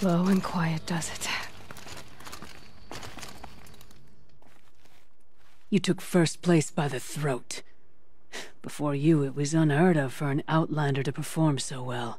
Slow and quiet does it. You took first place by the throat. Before you, it was unheard of for an Outlander to perform so well.